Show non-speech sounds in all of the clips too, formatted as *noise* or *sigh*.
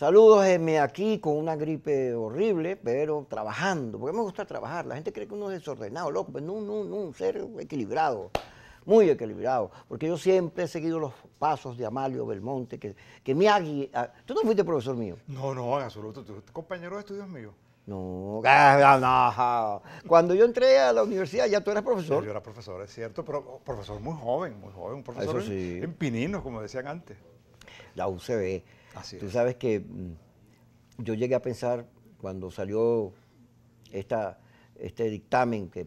Saludos, me aquí con una gripe horrible, pero trabajando, porque me gusta trabajar. La gente cree que uno es desordenado, loco, pero no, no, no, un ser equilibrado, muy equilibrado, porque yo siempre he seguido los pasos de Amalio Belmonte, que, que me ha guiado. ¿Tú no fuiste profesor mío? No, no, en absoluto, tú fuiste compañero de estudios míos. No, ah, no, cuando yo entré a la universidad ya tú eras profesor. Yo era profesor, es cierto, pero profesor muy joven, muy joven, un profesor en, en Pininos, como decían antes. La UCB. Tú sabes que mm, yo llegué a pensar cuando salió esta, este dictamen que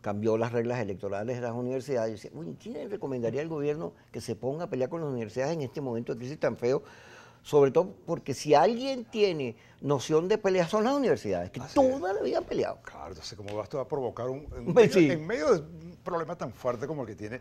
cambió las reglas electorales de las universidades, yo decía, ¿quién recomendaría al gobierno que se ponga a pelear con las universidades en este momento de crisis tan feo? Sobre todo porque si alguien tiene noción de pelea son las universidades, que toda la vida han peleado. Claro, entonces ¿cómo vas a provocar un, en medio de problema tan fuerte como el que tiene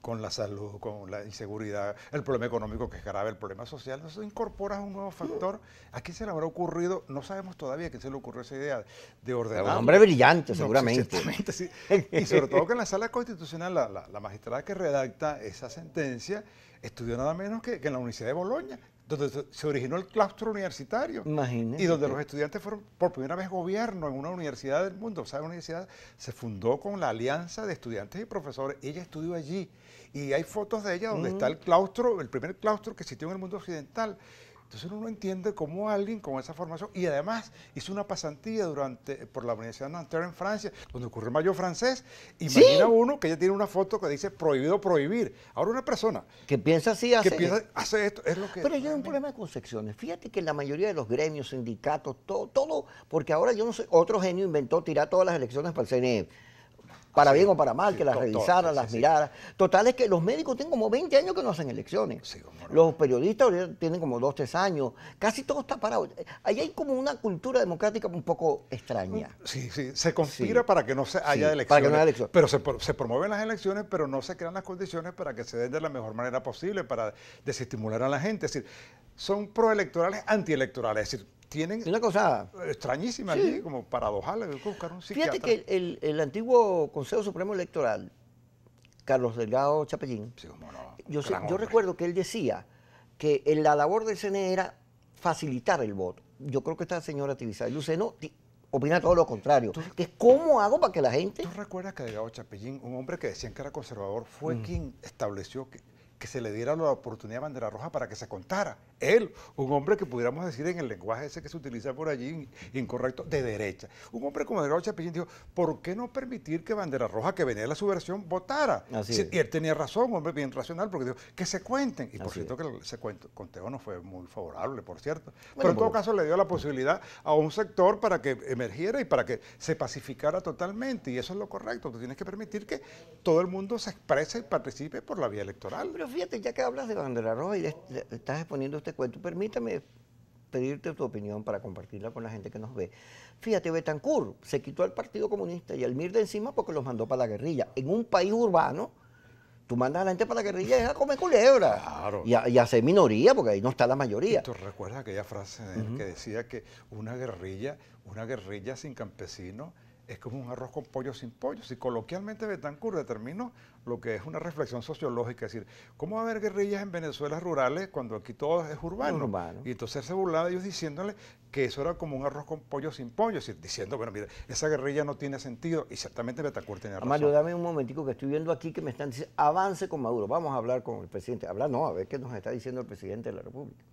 con, la salud, con la inseguridad, el problema económico que es grave, el problema social. Entonces incorporas un nuevo factor. ¿A quién se le habrá ocurrido? No sabemos todavía a quién se le ocurrió esa idea de ordenar. Un hombre brillante, seguramente. *laughs* sí. Y sobre todo que en la sala constitucional, la, magistrada que redacta esa sentencia estudió nada menos que, que en la Universidad de Boloña, donde se originó el claustro universitario. Imagínese. Y donde los estudiantes fueron por primera vez gobierno en una universidad del mundo. O sea, la universidad se fundó con la alianza de estudiantes y profesores. Ella estudió allí. Y hay fotos de ella donde está el claustro, el primer claustro que existió en el mundo occidental. Entonces uno no entiende cómo alguien con esa formación, y además hizo una pasantía durante, por la Universidad de Nanterre en Francia, donde ocurrió el mayo francés, imagina uno que ella tiene una foto que dice prohibido prohibir. Ahora una persona que piensa así hace, que piensa, hace esto, es lo que... Pero hay un problema de concepciones. Fíjate que la mayoría de los gremios, sindicatos, todo, todo, porque ahora yo no sé, otro genio inventó tirar todas las elecciones para el CNE para bien o para mal, que las revisara, las mirara. Total es que los médicos tienen como 20 años que no hacen elecciones. Los periodistas tienen como 2, 3 años. Casi todo está parado. Ahí hay como una cultura democrática un poco extraña. Sí, sí. Se conspira para que no se haya elecciones. Para que no haya elecciones. Pero se, se, promueven las elecciones, pero no se crean las condiciones para que se den de la mejor manera posible, para desestimular a la gente. Es decir, son proelectorales, antielectorales. Es decir, tienen una cosa extrañísima allí, como paradojal, buscar un Fíjate que el, antiguo Consejo Supremo Electoral, Carlos Delgado Chapellín, yo, yo recuerdo que él decía que la labor del CNE era facilitar el voto. Yo creo que esta señora Tibisay Luceno opina todo lo contrario. que es cómo hago para que la gente... ¿Tú recuerdas que Delgado Chapellín, un hombre que decían que era conservador, fue mm. quien estableció que que se le diera la oportunidad a Bandera Roja para que se contara. Él, un hombre que pudiéramos decir en el lenguaje ese que se utiliza por allí, incorrecto, de derecha. Un hombre como Delgado Chapillín dijo, ¿por qué no permitir que Bandera Roja, que venía de la subversión, votara? y él tenía razón, un hombre bien racional, porque dijo, que se cuenten. Y por cierto que ese conteo no fue muy favorable, por cierto. Pero en todo caso le dio la posibilidad a un sector para que emergiera y para que se pacificara totalmente. Y eso es lo correcto. Tú tienes que permitir que todo el mundo se exprese y participe por la vía electoral fíjate, ya que hablas de bandera roja y estás exponiendo este cuento, permítame pedirte tu opinión para compartirla con la gente que nos ve. Fíjate, Betancourt se quitó al Partido Comunista y al MIR de encima porque los mandó para la guerrilla. En un país urbano, tú mandas a la gente para la guerrilla y a comer culebra. Claro. Y, a, hacer minoría, porque ahí no está la mayoría. ¿Tú recuerdas aquella frase que decía que una guerrilla, una guerrilla sin campesinos es como un arroz con pollo sin pollo. Si coloquialmente Betancourt determinó lo que es una reflexión sociológica, es decir, ¿cómo va a haber guerrillas en Venezuela rurales cuando aquí todo es urbano? Y entonces se burlaba ellos diciéndole que eso era como un arroz con pollo sin pollo, es decir, diciendo, bueno, mira, esa guerrilla no tiene sentido y ciertamente Betancourt tenía razón. Mario, dame un momentico que estoy viendo aquí que me están diciendo, avance con Maduro, vamos a hablar con el presidente. Hablar no, a ver qué nos está diciendo el presidente de la República.